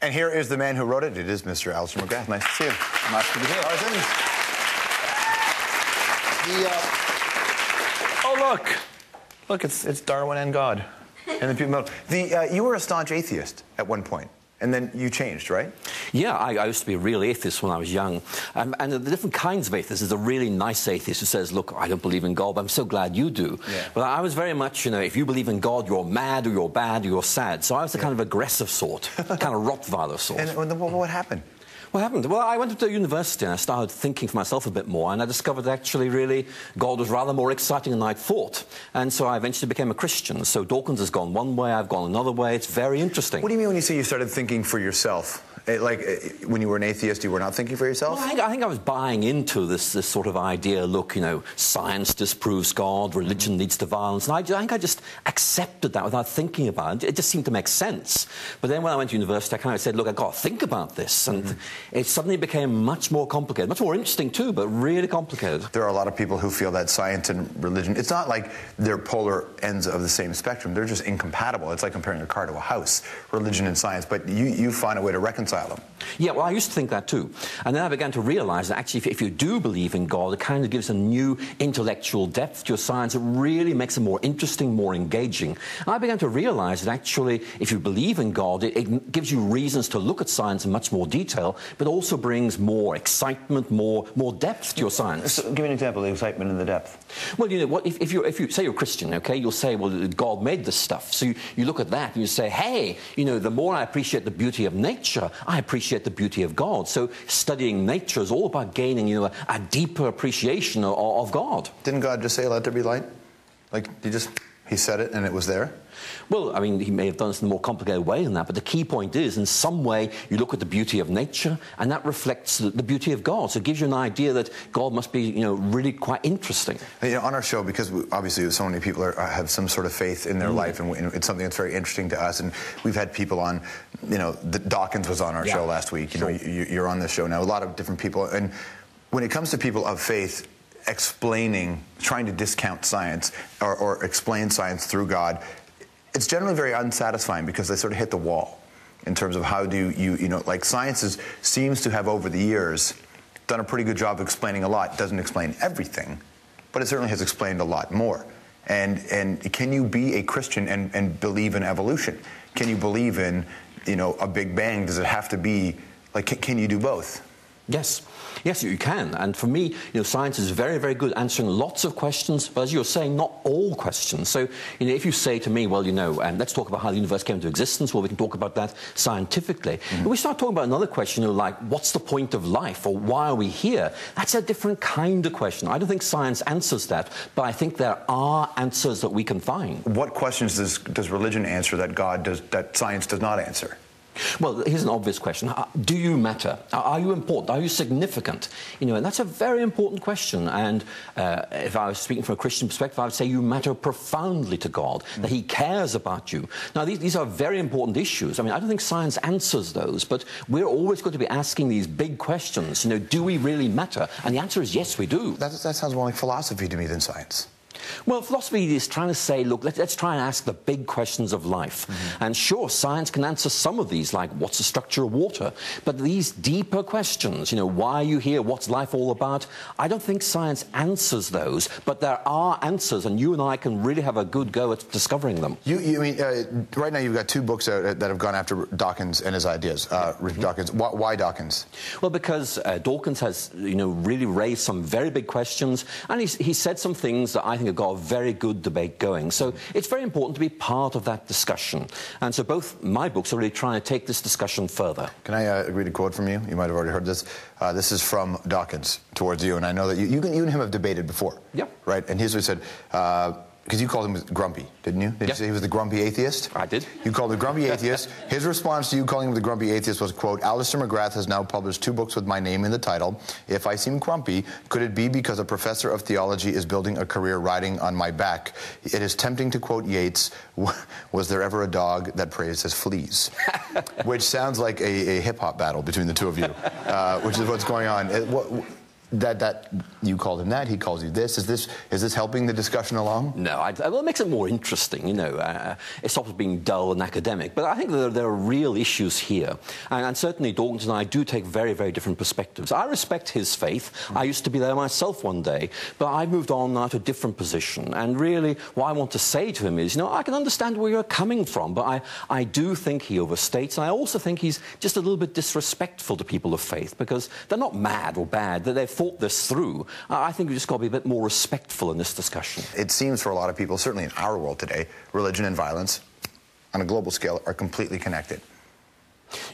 And here is the man who wrote it. It is Mr. Alister McGrath. Nice to see you. Nice to be here. The, uh, Oh, look. Look, it's, it's Darwin and God. and the people, the, uh, you were a staunch atheist at one point, and then you changed, right? Yeah, I, I, used to be a real atheist when I was young. Um, and the different kinds of atheists. There's a really nice atheist who says, Look, I don't believe in God, but I'm so glad you do. Yeah. But I was very much, you know, if you believe in God, you're mad or you're bad or you're sad. So I was the kind of aggressive sort, kind of Rottweiler sort. And what, what happened? What happened? Well, I went to university and I started thinking for myself a bit more, and I discovered actually, really, God was rather more exciting than I'd thought. And so I eventually became a Christian. So Dawkins has gone one way, I've gone another way. It's very interesting. What do you mean when you say you started thinking for yourself? Eh, Like eh, when you were an atheist, you were not thinking for yourself? Well, I, think, I think I was buying into this, this sort of idea look, you know, science disproves God, religion leads to violence. And I, I think I just accepted that without thinking about it. It just seemed to make sense. But then when I went to university, I kind of said, look, I've got to think about this. And it suddenly became much more complicated, much more interesting too, but really complicated. There are a lot of people who feel that science and religion, it's not like they're polar ends of the same spectrum. They're just incompatible. It's like comparing a car to a house, religion and science. But you, you find a way to reconcile Yeah, well, I used to think that too. And then I began to realize that actually, if, if you do believe in God, it kind of gives a new intellectual depth to your science. It really makes it more interesting, more engaging. And I began to realize that actually, if you believe in God, it, it gives you reasons to look at science in much more detail, but also brings more excitement, more, more depth to your science. So give me an example of the excitement and the depth. Well, you know, what, if, if, you if you say you're a Christian, okay, you'll say, well, God made this stuff. So you, you look at that and you say, hey, you know, the more I appreciate the beauty of nature, I appreciate the beauty of God. So studying nature is all about gaining, you know, a, a deeper appreciation of, of God. Didn't God just say, let there be light? Like, he just, he said it and it was there? Well, I mean, he may have done this in a more complicated way than that, but the key point is, in some way, you look at the beauty of nature, and that reflects the, beauty of God. So it gives you an idea that God must be, you know, really quite interesting. You know, on our show, because we, obviously so many people are, uh, have some sort of faith in their mm. life, and, we, and it's something that's very interesting to us. And we've had people on, you know, the, Dawkins was on our Yeah, show last week. You know, you, you're on this show now. A lot of different people, and when it comes to people of faith, explaining, trying to discount science or, or explain science through God, it's generally very unsatisfying because they sort of hit the wall in terms of how do you, you know, like science is, seems to have over the years done a pretty good job of explaining a lot. Doesn't explain everything, but it certainly has explained a lot more. And, and can you be a Christian and, and believe in evolution? Can you believe in, you know, a Big Bang? Does it have to be, like, can, can you do both? Yes. Yes, you can. And for me, you know, science is very, very good at answering lots of questions, but as you're saying, not all questions. So, you know, if you say to me, well, you know, um, let's talk about how the universe came into existence, well, we can talk about that scientifically. Mm-hmm. But we start talking about another question, you know, like, what's the point of life, or why are we here? That's a different kind of question. I don't think science answers that, but I think there are answers that we can find. What questions does, does religion answer that God does, that science does not answer? Well, here's an obvious question. Uh, Do you matter? Are- Are you important? Are you significant? You know, and that's a very important question. And uh, if I was speaking from a Christian perspective, I would say you matter profoundly to God, that He cares about you. Now, these, these are very important issues. I mean, I don't think science answers those, but we're always going to be asking these big questions. You know, do we really matter? And the answer is yes, we do. That, that sounds more like philosophy to me than science. Well, philosophy is trying to say, look, let, us try and ask the big questions of life. And sure, science can answer some of these, like what's the structure of water? But these deeper questions, you know, why are you here? What's life all about? I don't think science answers those, but there are answers, and you and I can really have a good go at discovering them. You, you mean, uh, right now you've got two books out that have gone after Dawkins and his ideas. Uh, Richard Dawkins. Why, why Dawkins? Well, because uh, Dawkins has, you know, really raised some very big questions, and he's, he said some things that I think have got a very good debate going. So it's very important to be part of that discussion. And so both my books are really trying to take this discussion further. Can I uh, read a quote from you? You might have already heard this. Uh, this is from Dawkins towards you, and I know that you, you, you and him have debated before. Yep. Right? And here's what he said. Because you called him grumpy, didn't you? Did you say he was the grumpy atheist? I did. You called him the grumpy atheist. His response to you calling him the grumpy atheist was, quote, Alister McGrath has now published two books with my name in the title. If I seem grumpy, could it be because a professor of theology is building a career riding on my back? It is tempting to quote Yeats, was there ever a dog that praised his fleas? which sounds like a, a hip-hop battle between the two of you, uh, which is what's going on. Uh, what, that that you called him that. He calls you this. Is this is this helping the discussion along? No, I, well, it makes it more interesting. You know, uh, it stops being dull and academic. But I think there, there are real issues here, and, and, certainly Dawkins and I do take very, very different perspectives. I respect his faith. I used to be there myself one day, but i've moved on now to a different position. And really, what I want to say to him is, you know, I can understand where you're coming from, but I, I do think he overstates, and I also think he's just a little bit disrespectful to people of faith because they're not mad or bad. They've thought this through. I think we've just got to be a bit more respectful in this discussion. It seems for a lot of people, certainly in our world today, religion and violence on a global scale are completely connected.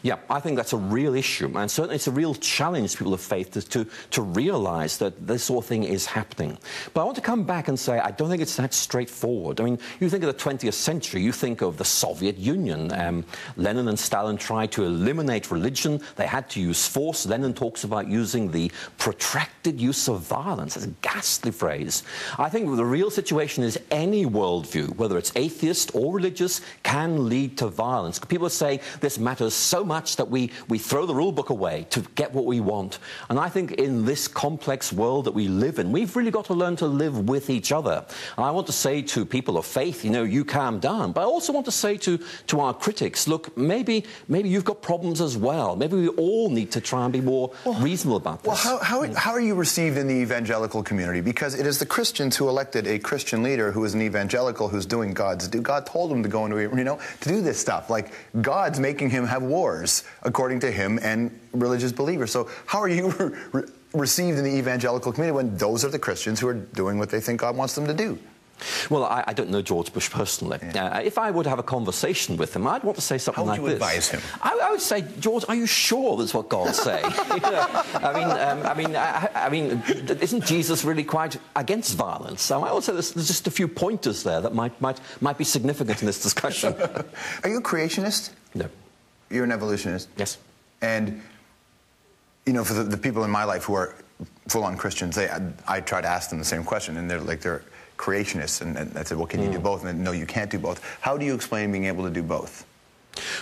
Yeah, I think that's a real issue, and certainly it's a real challenge to people of faith to, to, to realize that this sort of thing is happening. But I want to come back and say I don't think it's that straightforward. I mean, you think of the 20th century, you think of the Soviet Union. Um, Lenin and Stalin tried to eliminate religion, they had to use force. Lenin talks about using the protracted use of violence. That's a ghastly phrase. I think the real situation is any worldview, whether it's atheist or religious, can lead to violence. People say this matters so much that we, we throw the rule book away to get what we want. And I think in this complex world that we live in, we've really got to learn to live with each other. And I want to say to people of faith, you know, you calm down. But I also want to say to, to our critics, look, maybe, maybe you've got problems as well. Maybe we all need to try and be more well, reasonable about this. Well, how, how, how are you received in the evangelical community? Because it is the Christians who elected a Christian leader who is an evangelical who's doing God's do. God told him to go into, you know, to do this stuff. Like God's making him have wars, according to him and religious believers. So, how are you re- received in the evangelical community when those are the Christians who are doing what they think God wants them to do? Well, I, I, don't know George Bush personally. Yeah. Uh, if I would have a conversation with him, I'd want to say something like this. How would you advise him? I, I, would say, George, are you sure that's what God say? you know, I mean, um, I mean, I, I, mean, isn't Jesus really quite against violence? So I would say there's, there's, just a few pointers there that might might might be significant in this discussion. are you a creationist? No. You're an evolutionist? Yes. And, you know, for the, the people in my life who are full-on Christians, they, I, I, try to ask them the same question, and they're like, they're creationists, and, and I said, well, can you do mm. both? And no, you can't do both. How do you explain being able to do both?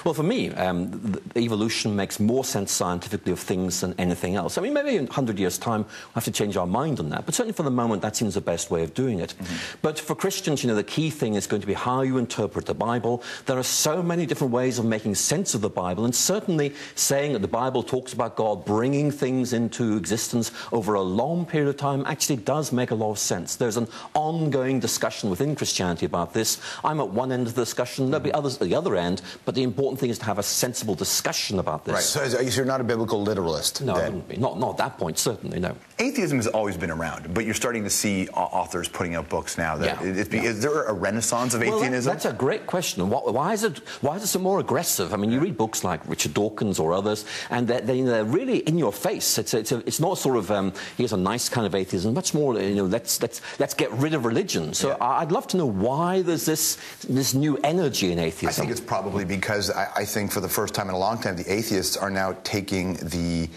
Well, for me, um, evolution makes more sense scientifically of things than anything else. I mean, maybe in 100 years' time, we'll have to change our mind on that. But certainly for the moment, that seems the best way of doing it. Mm-hmm. But for Christians, you know, the key thing is going to be how you interpret the Bible. There are so many different ways of making sense of the Bible, and certainly saying that the Bible talks about God bringing things into existence over a long period of time actually does make a lot of sense. There's an ongoing discussion within Christianity about this. I'm at one end of the discussion, there'll be others at the other end, but the the important thing is to have a sensible discussion about this. Right. So, so you're not a biblical literalist. No, then. I wouldn't be. Not, not at that point, certainly, no. Atheism has always been around, but you're starting to see authors putting out books now. That yeah. It, yeah. Is there a renaissance of well, atheism? That, that's a great question. Why is it? Why is it so more aggressive? I mean, you read books like Richard Dawkins or others, and they're, they're really in your face. It's, it's, a, it's not sort of um, here's a nice kind of atheism. Much more, you know, let's let's let's get rid of religion. So yeah. I'd love to know why there's this this new energy in atheism. I think it's probably because I, I think for the first time in a long time, the atheists are now taking the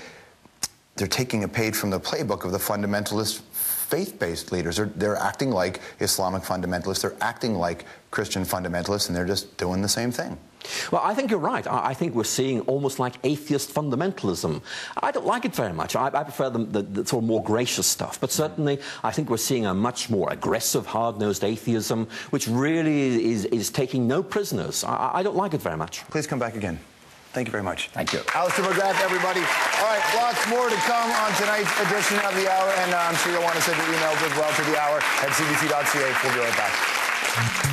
they're taking a page from the playbook of the fundamentalist faith-based leaders. They're, they're acting like Islamic fundamentalists. They're acting like Christian fundamentalists, and they're just doing the same thing. Well, I think you're right. I, think we're seeing almost like atheist fundamentalism. I don't like it very much. I, I prefer the, the, the, sort of more gracious stuff. But certainly, I think we're seeing a much more aggressive, hard-nosed atheism, which really is, is taking no prisoners. I, I don't like it very much. Please come back again. Thank you very much. Thank you. Alister McGrath, everybody. All right, lots more to come on tonight's edition of The Hour, and uh, I'm sure you'll want to send your emails as well to The Hour at cbc.ca. We'll be right back.